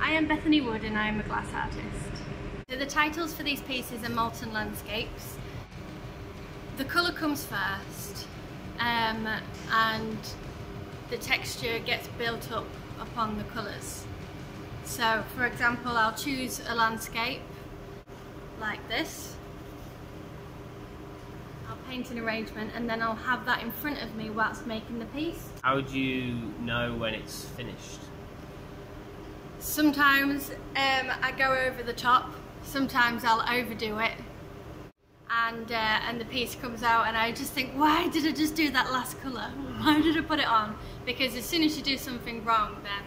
I am Bethany Wood and I am a glass artist. So the titles for these pieces are Molten Landscapes. The colour comes first um, and the texture gets built up upon the colours. So for example I'll choose a landscape like this. I'll paint an arrangement and then I'll have that in front of me whilst making the piece. How do you know when it's finished? Sometimes um, I go over the top, sometimes I'll overdo it and uh, and the piece comes out and I just think why did I just do that last colour? Why did I put it on? Because as soon as you do something wrong then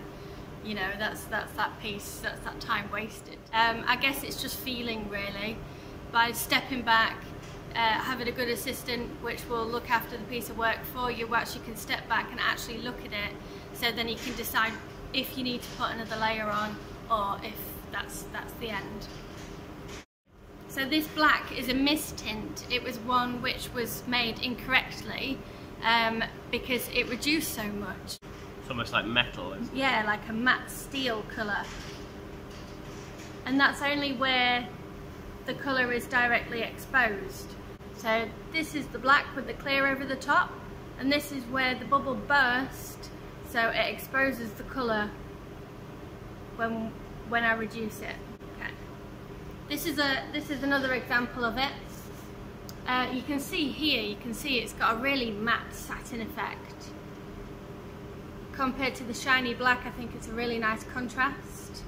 you know that's that's that piece, that's that time wasted. Um, I guess it's just feeling really by stepping back uh, having a good assistant which will look after the piece of work for you where you can step back and actually look at it so then you can decide if you need to put another layer on or if that's that's the end. So this black is a mist tint. It was one which was made incorrectly um, because it reduced so much. It's almost like metal. Yeah, like a matte steel colour. And that's only where the colour is directly exposed. So this is the black with the clear over the top and this is where the bubble burst so it exposes the colour when, when I reduce it. This is a this is another example of it. Uh, you can see here, you can see it's got a really matte satin effect. Compared to the shiny black, I think it's a really nice contrast.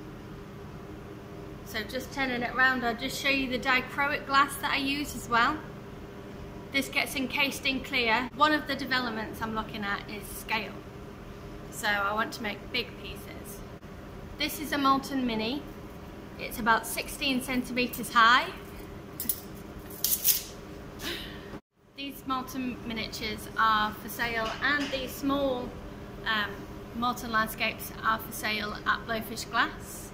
So just turning it around, I'll just show you the dichroic glass that I use as well. This gets encased in clear. One of the developments I'm looking at is scale. So I want to make big pieces. This is a Molten Mini. It's about 16 centimetres high. These Molten miniatures are for sale and these small um, Molten landscapes are for sale at Blowfish Glass.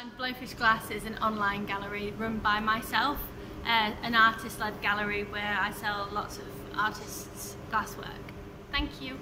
And Blowfish Glass is an online gallery run by myself, uh, an artist-led gallery where I sell lots of artists' glasswork. Thank you.